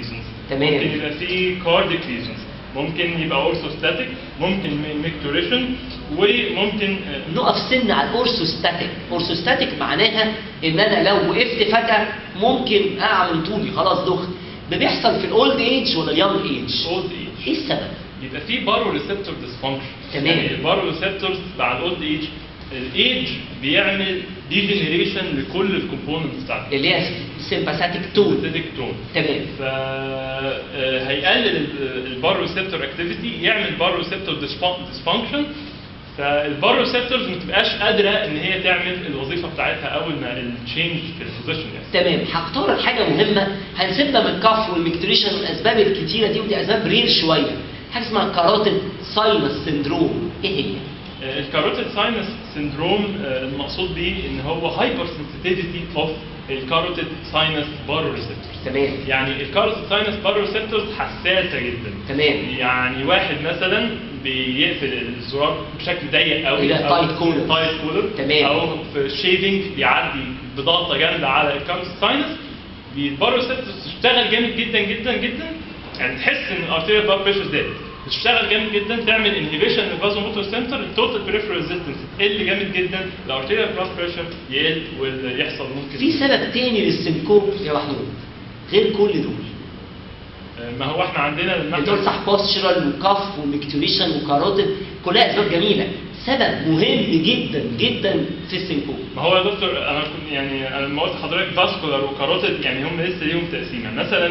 reasons تمام. ممكن يبقى فيه cardiac reasons ممكن يبقى orthostatic ممكن micturition وممكن آه، نقف سنة على ال orthostatic orthostatic معناها إن أنا لو وقفت فجأة ممكن أقع من طولي خلاص دخت ده بيحصل في ال old age ولا ال young age old age. إيه السبب؟ يبقى في baroreceptor dysfunction تمام. يعني ال baroreceptors بعد old age ال age بيعمل degeneration لكل ال components بتاعته اللي هي sympathetic tone sympathetic tone تمام. ف آه، هيقلل ال baroreceptor activity يعمل baroreceptor dysfunction فال baroreceptors ما تبقاش قادرة إن هي تعمل الوظيفة بتاعتها أول ما ال change في ال position يحصل تمام. هختار حاجة مهمة هنسيبنا من ال cough وال micturition والاسباب الكتيرة دي ودي أسباب rare شوية. حاجة اسمها carotid sinus syndrome إيه هي؟ ال carotid sinus syndrome المقصود بيه إن هو hypersensitivity of ال carotid sinus baroreceptors تمام. يعني ال carotid sinus baroreceptors حساسة جدا. تمام. يعني واحد مثلا بيقفل الزرار بشكل ضيق قوي إيه ده؟ tight collar. tight collar تمام. أو في ال shaving بيعدي بضغطة جامدة على ال carotid sinus ال baroreceptors تشتغل جامد جدا جدا جدا. يعني تحس إن ال arterial blood pressure زاد بتشتغل جامد جدا تعمل inhibition لل vasomotor center ال total peripheral resistance تقل جامد جدا؟ ال arterial blood pressure يقل ويحصل ممكن في سبب تاني لل syncope يا محمود غير كل دول. آه، ما هو إحنا عندنا إحنا صح postural و cough و micturition و carotid كلها أسباب جميلة. سبب مهم جدا جدا في ال syncope ما هو يا دكتور أنا كنت يعني أنا لما قلت لحضرتك vascular و carotid يعني هم لسه ليهم تقسيمة. مثلا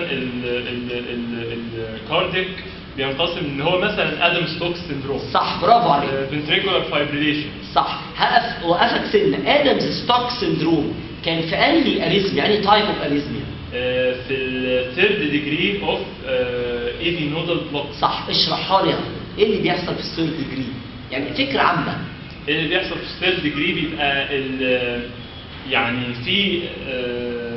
ال cardiac بينقسم إن هو مثلا Adams-Stokes syndrome صح برافو عليك. ventricular fibrillation صح. هقف وقفك سنه Adams-Stokes syndrome كان في أنهي arrhythmia؟ يعني type of arrhythmia في ال third degree of AV nodal block صح. اشرحها لي. إيه اللي بيحصل في ال third degree يعني فكرة عامة. اللي بيحصل في ال third degree بيبقى يعني في آه،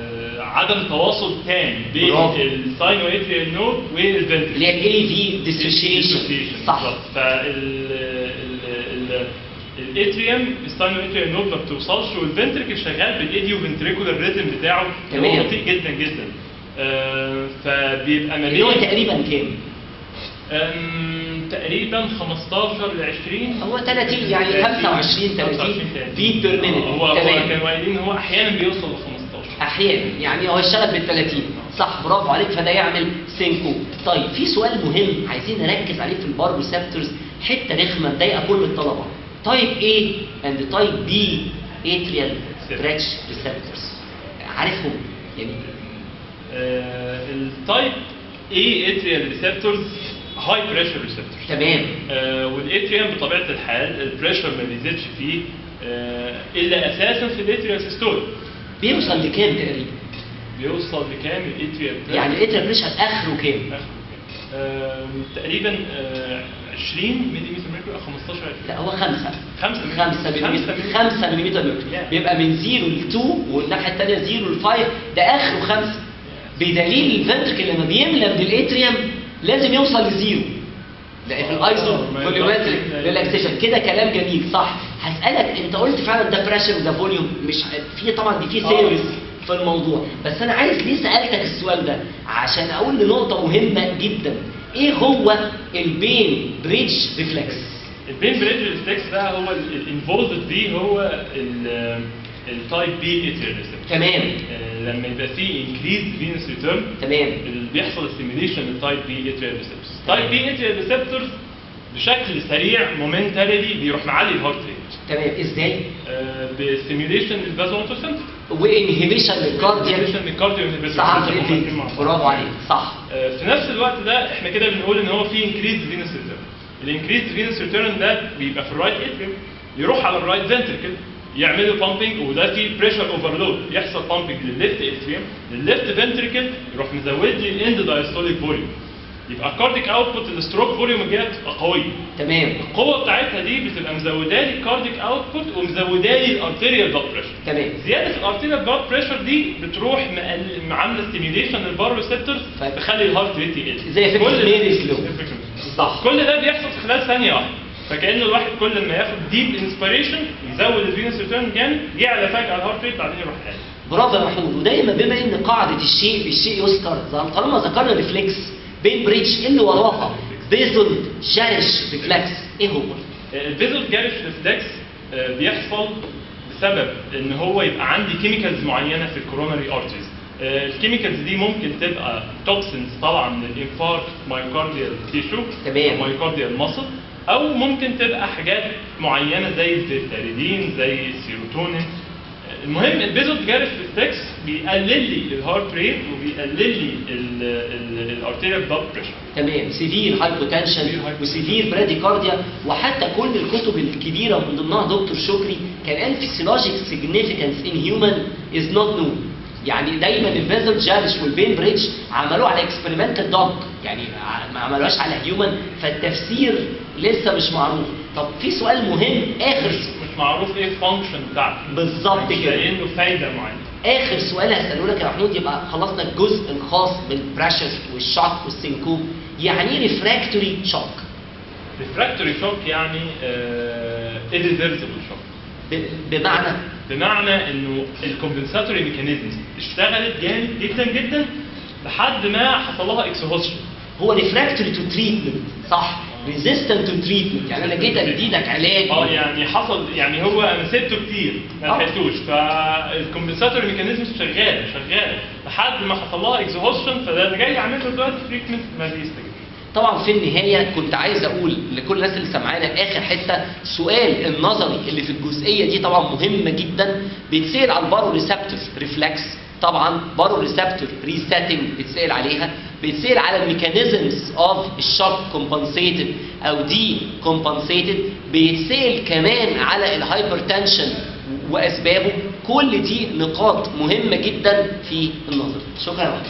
عدم تواصل تام بين برافو. ال sinoatrial node وال ventricle اللي هي ال AV dissociation صح. فال ال atrium ال sinoatrial node ما بتوصلش وال ventricle شغال بال idioventricular rhythm بتاعه. اللي هو تمام. بطيء جدا جدا. آه، فبيبقى ما اللي هو بين تقريبا كام؟ تقريبا 15 ل 20 هو 30 يعني 25 30 beat per minute. هو تمام. قايلين هو أحيانا بيوصل ل 15 أحيانا. يعني هو اشتغل بال 30 صح برافو عليك. فده يعمل syncope. طيب في سؤال مهم عايزين نركز عليه في ال baroreceptors حتة رخمة مضايقه كل الطلبة. type A and type B atrial stretch receptors عارفهم؟ يعني ال type A atrial receptors high pressure receptors تمام. وال atrium بطبيعة الحال ال pressure ما بيزيدش فيه آه، إلا أساسا في ال atrial systole بيوصل لكام تقريبا؟ بيوصل لكام؟ ال atrial يعني ال atrial pressure آخره كام؟ تقريبا آه، 20 ملي متر أو 15 لا هو خمسة. 5 5 ملم 5 ملم متر بيبقى من 0 ل 2 والناحية الثانية 0 ل 5 ده آخره 5 بدليل ال ventricle لما بيملى من ال atrium لازم يوصل ل zero لا في الآيزو آه، ما volumetric. relaxation كده كلام جميل صح. هسألك انت قلت فعلا ده pressure وده volume مش في طبعا دي في آه. series في الموضوع. بس أنا عايز ليه سألتك السؤال ده؟ عشان أقول لنقطة مهمة جدا. إيه هو ال Bainbridge reflex ال Bainbridge reflex ده هو ال involved بيه هو ال type B receptor تمام. لما يبقى فيه increase venous return تمام. اللي بيحصل stimulation لل type B atrial receptors type B atrial receptors بشكل سريع momentarily بيروح معلي ال heart rate تمام إزاي؟ بستيميليشن للفازوموتور سنتر وانهبيشن للكاردياك صح برافو عليك. صح. في نفس الوقت ده إحنا كده بنقول إن هو في increase venous return ال increase venous return ده بيبقى في ال right atrium يروح على ال right ventricle يعملوا pumping وده في pressure overload يحصل بامبنج للليفت اتريوم للليفت فنتركل يروح مزود لي ال end diastolic volume يبقى ال cardiac output ال stroke volume الجايه بتبقى قويه تمام. القوة بتاعتها دي بتبقى مزودة لي ال cardiac output ومزودة لي ال arterial blood pressure تمام. زيادة ال arterial blood pressure دي بتروح عاملة stimulation لل baroreceptors تخلي ال heart rate يقل. زي كل. صح. كل ده بيحصل في خلال ثانية واحدة. فكأن الواحد كل ما ياخد deep inspiration يزود ال venous return جامد يعلى فجأة ال heart rate بعدين يروح قال. برافو يا محمود. ودايما بما إن قاعدة الشيء بالشيء يذكر طالما ذكرنا reflex Bain إيه اللي وراها Bezold-Jarisch reflex إيه هو؟ ال Bezold-Jarisch reflex بيحصل بسبب إن هو يبقى عندي chemicals معينة في ال coronary arteries ال chemicals دي ممكن تبقى toxins طالعه من ال infarcted myocardial tissue تمام. myocardial muscle أو ممكن تبقى حاجات معينة زي ال veratridine زي السيروتونين المهم ال Bezold-Jarisch reflex بيقلل لي ال heart rate وبيقلل لي ال arterial blood pressure تمام. severe hypotension و severe bradycardia وحتى كل الكتب الكبيرة من ضمنها دكتور شكري كان قال physiologic significance in human is not known يعني دايما ال Bezold-Jarisch وال Bainbridge عملوه على experimental dog يعني ما عملوهاش على human فالتفسير لسه مش معروف. طب في سؤال مهم آخر مش معروف إيه ال function بتاعته. بالظبط مش كده. لاقيين له فايدة معينة. آخر سؤال هساله لك يا محمود يبقى خلصنا الجزء الخاص بال pressure وال shock وال syncope يعني إيه ريفراكتوري شوك ريفراكتوري شوك يعني irreversible shock بمعنى؟ بمعنى إنه ال compensatory mechanisms اشتغلت جامد جدا جدا لحد ما حصل لها اكسهوشن هو refractory to treatment صح؟ resistant to treatment يعني أنا جيت اديلك علاج آه يعني حصل يعني هو أنا سبته كتير ما آه. لحقتوش. فال compensatory mechanisms شغاله شغاله لحد ما حصل لها اكسهوشن فده أنا جاي اعمل له دلوقتي treatment ما بيستجيبش طبعا في النهاية كنت عايز أقول لكل الناس اللي سامعانا آخر حتة سؤال النظري اللي في الجزئية دي طبعا مهمه جدا. بيتسأل على ال baroreceptor reflex طبعا baroreceptor resetting بيتسأل عليها. بيتسال على ال mechanisms of ال shock compensated أو decompensated بيتسال كمان على ال hypertension وأسبابه. كل دي نقاط مهمة جدا في النظري. شكرا.